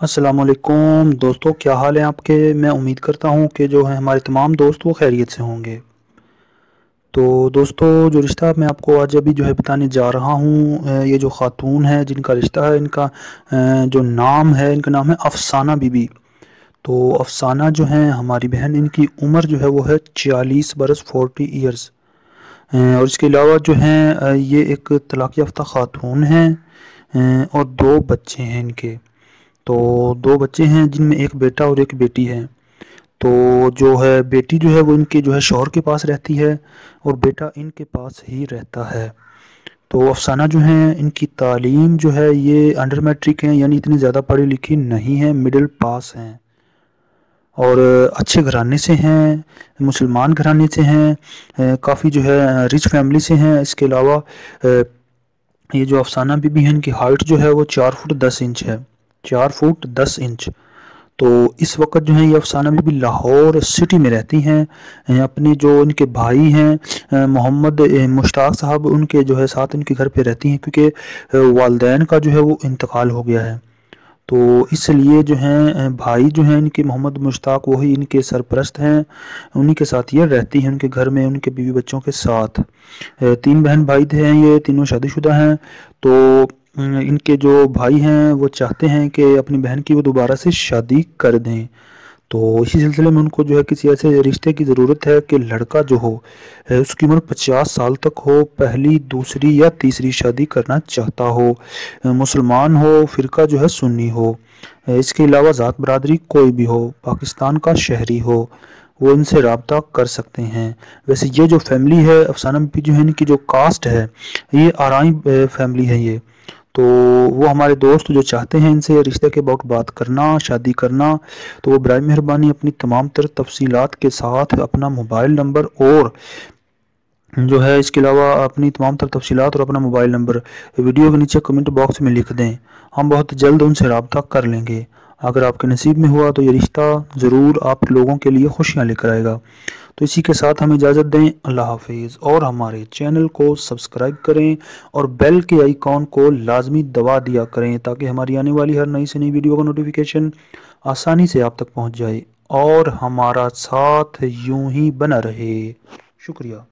असलकुम दोस्तों, क्या हाल है आपके? मैं उम्मीद करता हूँ कि जो है हमारे तमाम दोस्त वो खैरियत से होंगे। तो दोस्तों, जो रिश्ता मैं आपको आज अभी जो है बताने जा रहा हूँ ये जो ख़ातून है, जिनका रिश्ता है, इनका जो नाम है, इनका नाम है अफसाना बीबी। तो अफसाना जो है, हमारी बहन, इनकी उम्र जो है वो है चालीस बरस, फोर्टी ईयर्स। और इसके अलावा जो है ये एक तलाक़ याफ्ता ख़ातून हैं और दो बच्चे हैं इनके। तो दो बच्चे हैं, जिनमें एक बेटा और एक बेटी है। तो जो है, बेटी जो है, वो इनके जो है शोहर के पास रहती है और बेटा इनके पास ही रहता है। तो अफसाना जो है, इनकी तालीम जो है, ये अंडर मैट्रिक हैं, यानी इतनी ज़्यादा पढ़ी लिखी नहीं है, मिडिल पास हैं। और अच्छे घराने से हैं, मुसलमान घराने से हैं काफ़ी जो है, रिच फैमिली से हैं। इसके अलावा ये जो अफसाना बीबी है, इनकी हाइट जो है, वो चार फुट दस इंच है। चार फुट दस इंच। तो इस वक्त जो है ये अफसाना भी लाहौर सिटी में रहती हैं अपने जो इनके भाई हैं मोहम्मद मुश्ताक साहब उनके जो है साथ उनके घर पे रहती हैं क्योंकि वालदेन का जो है वो इंतकाल हो गया है। तो इसलिए जो हैं भाई जो हैं इनके मोहम्मद मुश्ताक वही इनके सरपरस्त हैं, उन्हीं के साथ ये रहती हैं उनके घर में, उनके बीवी बच्चों के साथ। तीन बहन भाई थे ये, तीनों शादीशुदा हैं। तो इनके जो भाई हैं, वो चाहते हैं कि अपनी बहन की वो दोबारा से शादी कर दें। तो इसी सिलसिले में उनको जो है किसी ऐसे रिश्ते की ज़रूरत है कि लड़का जो हो उसकी उम्र पचास साल तक हो, पहली, दूसरी या तीसरी शादी करना चाहता हो मुसलमान हो, फ़िरका जो है सुन्नी हो। इसके अलावा ज़ात बरदरी कोई भी हो, पाकिस्तान का शहरी हो, वो इनसे रबता कर सकते हैं। वैसे ये जो फैमिली है, अफसाना जो है, इनकी जो कास्ट है, ये आरई फैमिली है ये। तो वो हमारे दोस्त जो चाहते हैं इनसे रिश्ते के अबाउट बात करना, शादी करना तो वो बर मेहरबानी अपनी तमाम तर तफसीत के साथ अपना मोबाइल नंबर और जो है इसके अलावा अपनी तमाम तर तफसीत और अपना मोबाइल नंबर वीडियो के नीचे कमेंट बॉक्स में लिख दें। हम बहुत जल्द उनसे रबता कर लेंगे। अगर आपके नसीब में हुआ तो ये रिश्ता ज़रूर आप लोगों के लिए खुशियाँ लेकर आएगा। तो इसी के साथ हम इजाज़त दें। अल्लाह हाफिज़। और हमारे चैनल को सब्सक्राइब करें और बेल के आइकॉन को लाजमी दबा दिया करें ताकि हमारी आने वाली हर नई से नई वीडियो का नोटिफिकेशन आसानी से आप तक पहुँच जाए। और हमारा साथ यूँ ही बना रहे। शुक्रिया।